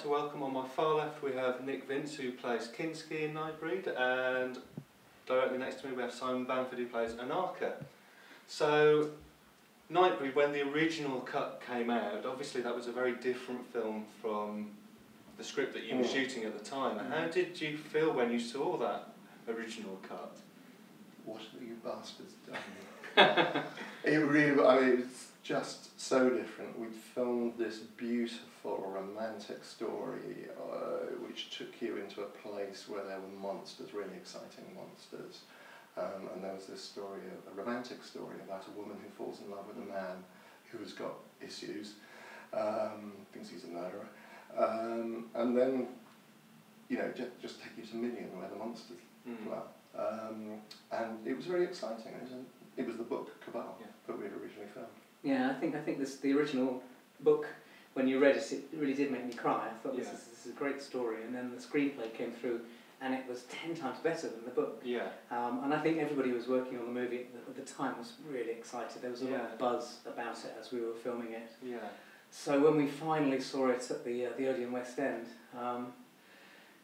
Okay, I'd like to welcome on my far left we have Nick Vince who plays Kinski in Nightbreed and directly next to me we have Simon Bamford who plays Ohnaka. So Nightbreed, when the original cut came out, obviously that was a very different film from the script that you were Mm. shooting at the time. How did you feel when you saw that original cut? What have you bastards done? it really, I mean, it's just so different. We'd filmed this beautiful romantic story uh, which took you into a place where there were monsters, really exciting monsters. Um, and there was this story, a romantic story about a woman who falls in love with a man who's got issues, um, thinks he's a murderer. Um, and then, you know, just, just take you to Midian where the monsters Mm. well. Um, and it was very exciting. It was, a, it was the book Cabal Yeah. that we had originally filmed. Yeah, I think I think this the original book when you read it, it really did make me cry. I thought this, Yeah. is, this is a great story, and then the screenplay came through, and it was ten times better than the book. Yeah, Um, and I think everybody who was working on the movie at the, at the time was really excited. There was a lot of buzz about it as we were filming it. yeah, So when we finally saw it at the uh, the Odeon West End, um,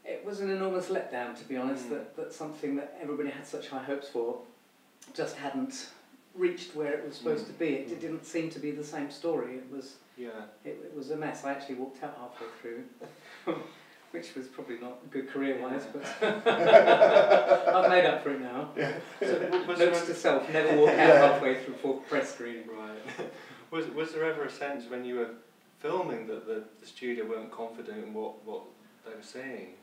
it was an enormous letdown, to be honest. Mm. That, that something that everybody had such high hopes for just hadn't reached where it was supposed Mm. to be. It, Mm. it didn't seem to be the same story. It was yeah. it, it was a mess. I actually walked out halfway through, which was probably not good career wise, Yeah. but I've made up for it now. So, w- was Notes to self: never walk out Yeah. halfway through for press screening. Right. was was there ever a sense when you were filming that the, the studio weren't confident in what, what they were saying?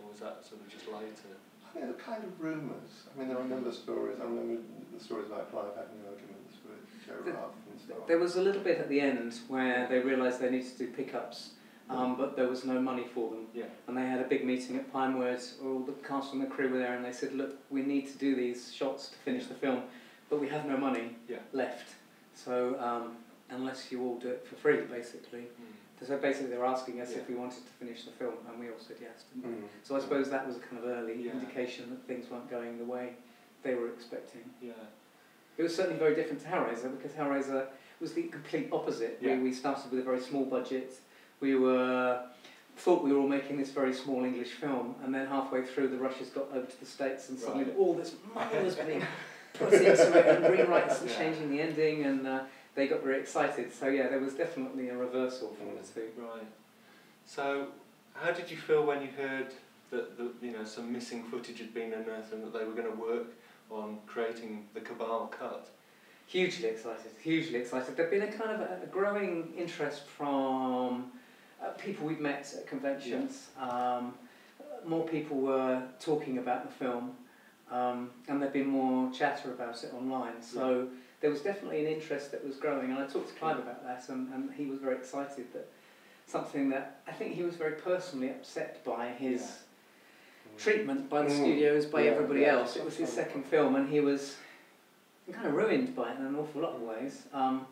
Or was that sort of just later? I mean, the kind of rumours. I mean, there are a number of stories. I remember the stories about Clive having arguments with Joe The- Roth and stuff. There was a little bit at the end where they realised they needed to do pickups, um, but there was no money for them. Yeah. And they had a big meeting at Pinewood, where all the cast and the crew were there, and they said, Look, we need to do these shots to finish the film, but we have no money Yeah. left. So, um, unless you all do it for free, basically. So basically, they were asking us Yeah. if we wanted to finish the film, and we all said yes. Didn't we? Mm. So I suppose that was a kind of early Yeah. indication that things weren't going the way they were expecting. Yeah. It was certainly very different to Hellraiser because Hellraiser was the complete opposite. Yeah. We, we started with a very small budget. We were thought we were all making this very small English film, and then halfway through, the Russians got over to the States, and suddenly Right. all this money was being put into it, and rewrites and Yeah. changing the ending, and uh, they got very excited. So yeah, there was definitely a reversal from Mm. the two. Right. So, how did you feel when you heard that the, you know some missing footage had been unearthed and that they were going to work on creating the Cabal cut? Hugely excited, hugely excited. There'd been a kind of a, a growing interest from uh, people we'd met at conventions. Um, more people were talking about the film, um, and there'd been more chatter about it online. So there was definitely an interest that was growing, and I talked to Clive about that, and, and he was very excited that something that I think he was very personally upset by his Yeah. treatment by the Mm. studios, by Yeah, everybody yeah, else. It was his second film, and he was kind of ruined by it in an awful lot of ways. Um,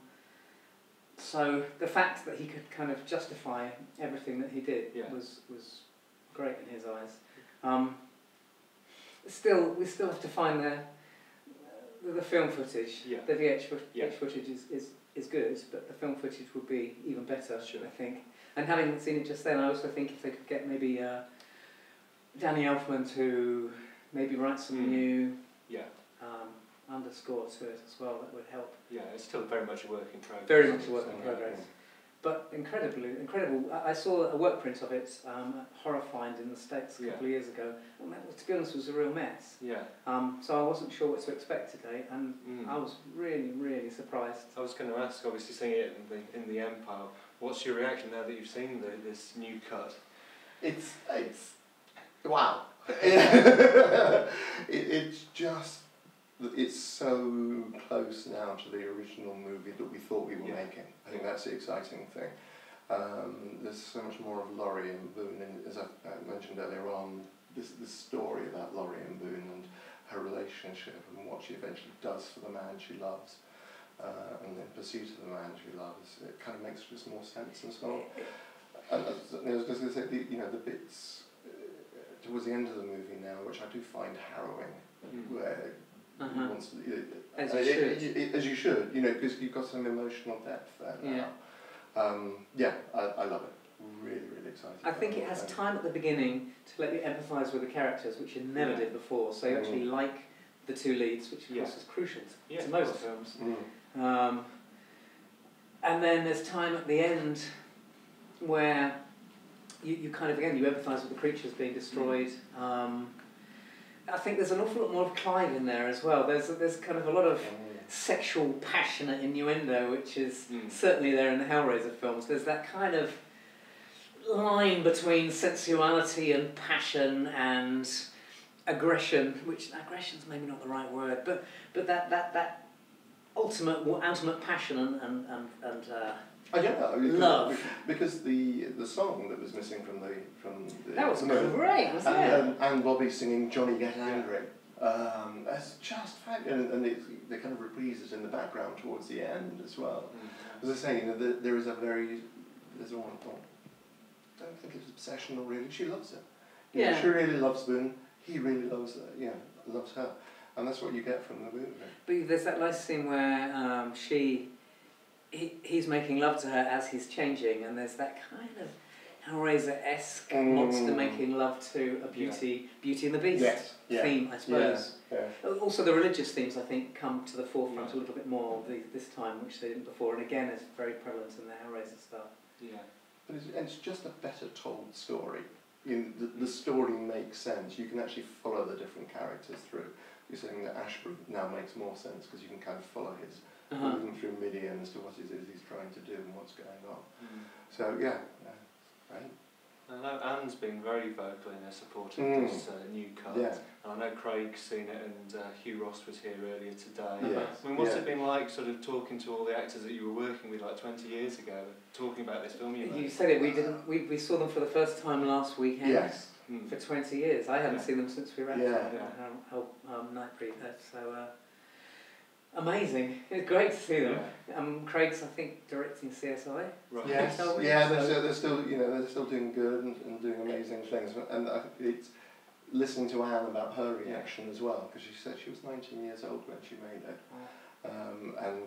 so the fact that he could kind of justify everything that he did Yeah. was was great in his eyes. Um, still, we still have to find the the, the film footage. Yeah. The VH, fo- Yeah. Footage is, is is good, but the film footage would be even better. Sure. I think. And having seen it just then, I also think if they could get maybe uh, Danny Elfman to maybe write some Mm. new Yeah. um, underscore to it as well, that would help. Yeah. It's still very much a work in progress. Very much a work in progress. But incredibly, incredible. I I saw a work print of it um, at HorrorHound in the States a Yeah. couple of years ago. And that, to be honest, was a real mess. Yeah. Um, so I wasn't sure what to expect today, and Mm. I was really, really surprised. I was going to ask, obviously seeing it in the, in the Empire, what's your reaction now that you've seen the, this new cut? It's it's wow. it, it's just it's so close now to the original movie that we thought we were Yeah. making. I think that's the exciting thing. Um, there's so much more of Lori and Boone, and as I uh, mentioned earlier on, this this story about Lori and Boone and her relationship and what she eventually does for the man she loves. Uh, and in pursuit of the man she loves, it kind of makes just more sense and so on. And I was I was just going to say, the, you know, the bits uh, towards the end of the movie now, which I do find harrowing, Mm. where Uh-huh. he wants uh, As you it- should. as you should, you know, because you've got some emotional depth there now. Um, yeah, I, I love it. really, really excited. I think it has and- time at the beginning to let you empathise with the characters, which you never Yeah. did before. So you actually Mm. like the two leads, which of Yeah. course is crucial to, Yeah, to most films. Mm. Um, and then there's time at the end where you, you kind of again you empathise with the creatures being destroyed. Um, I think there's an awful lot more of Clive in there as well. There's there's kind of a lot of Mm. sexual, passionate innuendo, which is Mm. certainly there in the Hellraiser films. There's that kind of line between sensuality and passion and aggression, which aggression's maybe not the right word, but but that that that ultimate ultimate passion and and and, and uh, I don't know. because- Love. Because the the song that was missing from the from the that was the movie- great, wasn't it? and, um, and Bobby singing Johnny Get Angry. Um, that's just fabulous, and, and it, they kind of reprise it in the background towards the end as well. Mm. As I say, you know, there, there is a very there's a one thought. I don't think it's obsessional really. She loves it. You know, Yeah. she really loves Boone. He really loves her. Yeah, loves her, and that's what you get from the movie. But there's that nice scene where um, she, he, he's making love to her as he's changing, and there's that kind of Hellraiser-esque Mm. monster making love to a beauty, Beauty and the Beast Yes. Yeah. theme, I suppose. Yeah. Also, the religious themes I think come to the forefront a little bit more the, this time, which they didn't before, and again is very prevalent in the Hellraiser stuff. Yeah. But it's, it's just a better told story. You know, the, the story makes sense. You can actually follow the different characters through. You're saying that Ashberry now makes more sense because you can kind of follow his Uh-huh. moving through Midian as to what it is he's trying to do and what's going on. Mm. So yeah, yeah right. I know Anne's been very vocal in her support of Mm. this uh, new cut. Yeah. And I know Craig's seen it and uh, Hugh Ross was here earlier today. Yes. I mean, what's yeah. it been like sort of talking to all the actors that you were working with like 20 years ago, talking about this film you You said it. We didn't. We, we saw them for the first time last weekend. Yes. Mm. For twenty years, I haven't Yeah. seen them since we wrapped Yeah. up Yeah. um, Hell um, Nightbreed. Uh, so uh, amazing! It's great to see them. Um, Craig's, I think, directing CSI. Right. Yes. Yeah, they're so- still, they're still you know they're still doing good and, and doing amazing things. And I, it's listening to Anne about her reaction as well because she said she was 19 years old when she made it. um, and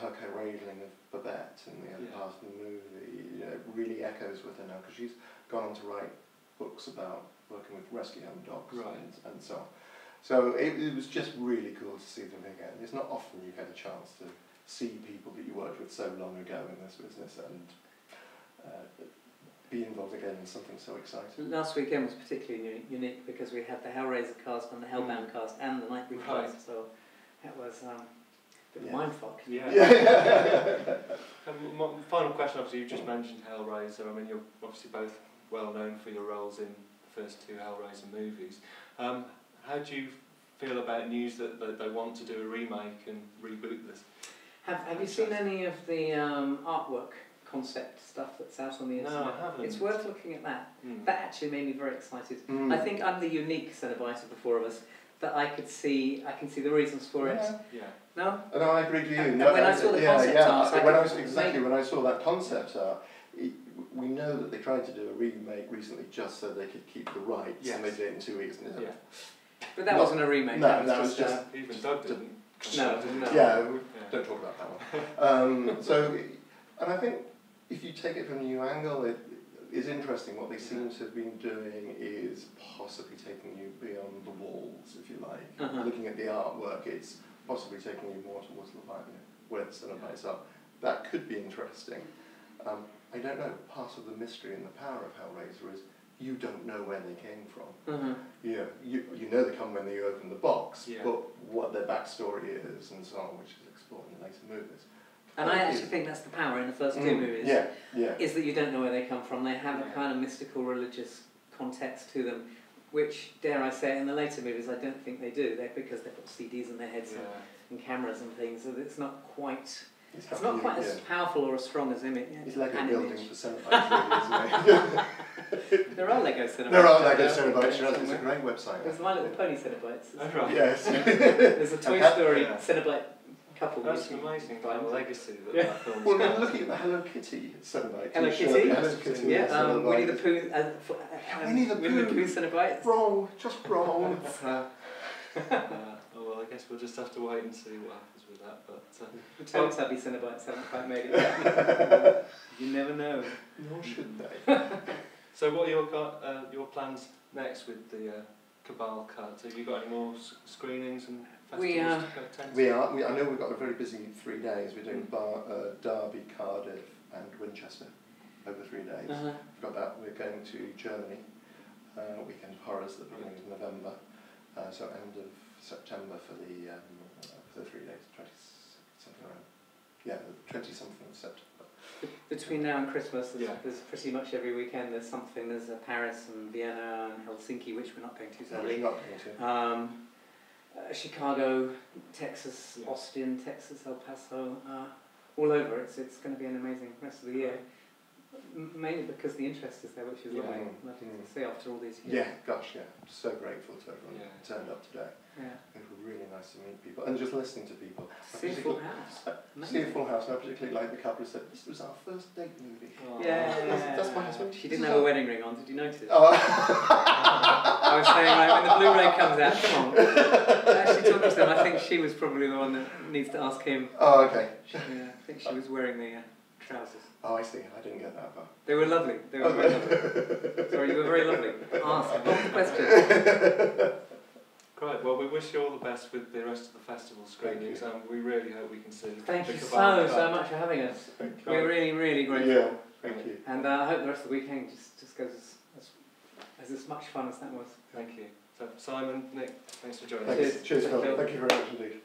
her co-wrangling of Babette in the other Yeah. part of the movie you know, really echoes with her now because she's gone on to write books about working with rescue home dogs Right. and, and so on. So it, it was just really cool to see them again. It's not often you get a chance to see people that you worked with so long ago in this business and uh, be involved again in something so exciting. Last weekend was particularly uni- unique because we had the Hellraiser cast and the Hellbound cast and the Nightbreed Right. cast. So that was um, a bit Yeah. of mindfuck. Yeah. Yeah. Um, final question, obviously, you've just mentioned Hellraiser. I mean, you're obviously both well known for your roles in the first two Hellraiser movies. Um, how do you feel about news that, that they want to do a remake and reboot this? Have Have you seen any of the um, artwork concept stuff that's out on the internet? No, internet? I haven't. It's worth looking at that. Mm. That actually made me very excited. Mm. I think I'm the unique Cenobite of the four of us that I could see. I can see the reasons for it. Yeah. Yeah. No. No, I agree with you. And No, when I uh, saw the yeah, concept yeah, art, I when I was exactly when I saw that concept art, it, we know that they tried to do a remake recently just so they could keep the rights, and they did it in two weeks. Yeah. But that No. wasn't a remake. No, that was that was just. just- uh, Even Doug didn't. no, no. Yeah, Yeah. don't talk about that one. um, so, and I think if you take it from a new angle, it is interesting. What they seem to have been doing is possibly taking you beyond the walls, if you like. Uh-huh. Looking at the artwork, it's possibly taking you more towards the like, you know, where the cenobites are. That could be interesting. Um, I don't know. Part of the mystery and the power of Hellraiser is you don't know where they came from. Uh-huh. You know, you, you know they come when you open the box, Yeah. but what their backstory is and so on, which is explored in later movies. And I actually is- think that's the power in the first two Mm, movies. Yeah, yeah. Is that you don't know where they come from. They have a kind of mystical religious context to them, which, dare I say, in the later movies, I don't think they do. They're because they've got CDs in their heads and, and cameras and things, so it's not quite. It's, It's not you- quite yeah. as powerful or as strong as image. It's like a building image. for Cenobites, really, isn't There are Lego Cenobites. there are out Lego there, Cenobites, somewhere. right? It's a great website. There's My Little Pony Cenobites. Oh, right. Yes. There's a Toy Story Yeah. Cenobite couple. That's an amazing find. kind legacy that Yeah. that film's well, got. we're looking at the Hello Kitty Cenobite. Hello. Kitty. Hello Kitty. Yeah, um, Cenobite. Winnie the Pooh. Uh, f- uh, Winnie the Winnie the Pooh. Pooh Cenobites. Wrong, just wrong. Uh, oh well, I guess we'll just have to wait and see what happens with that. But uh, The Teletubby Cenobites haven't quite made it yet. you never know. Nor should they. So what are your got, uh, your plans next with the uh, Cabal cards? Have you got any more s- screenings and festivals We, uh, to go attend? We are. We, I know we've got a very busy three days. We're doing Mm. Bar, uh, Derby, Cardiff, and Winchester over three days. Uh-huh. We've got that. We're going to Germany. Uh, weekend of horrors at the beginning of November. Uh, so end of September for the um, for the three days. Twenty something around. Yeah, twenty something of September. Between now and Christmas, there's, Yeah. there's pretty much every weekend there's something. There's uh, Paris and Vienna and Helsinki, which we're not going to So we're not going to. Um, uh, Chicago, Texas, Yeah. Austin, Texas, El Paso, uh, all over. It's it's going to be an amazing rest of the year. Mainly because the interest is there, which is Yeah. lovely, lovely Mm. to see after all these years. Yeah, gosh, yeah. So grateful to everyone Yeah. who turned up today. Yeah. It was really nice to meet people and just listening to people. See a full house. See a full house. and I particularly like the couple who said this was our first date movie. Oh. Yeah, That's- that's my husband. She didn't have a wedding ring on. Did you notice? Oh. I was saying, right, when the Blu-ray comes out, come on. Actually, talking to them, I think she was probably the one that needs to ask him. oh, okay. Yeah, I think she was wearing the uh, trousers. Oh, I see. I didn't get that far. They were lovely. They were very lovely. Sorry, you were very lovely. Ask, ask the question. Great. Well, we wish you all the best with the rest of the festival screenings, and we really hope we can see. Thank you so, so much for having us. Thank We're really, really grateful. Yeah, thank you. And uh, I hope the rest of the weekend just, just goes as, as, as much fun as that was. Thank you. So, Simon, Nick, thanks for joining Thanks. us. Cheers. Cheers, Thank Phil. you. Thank you very much indeed.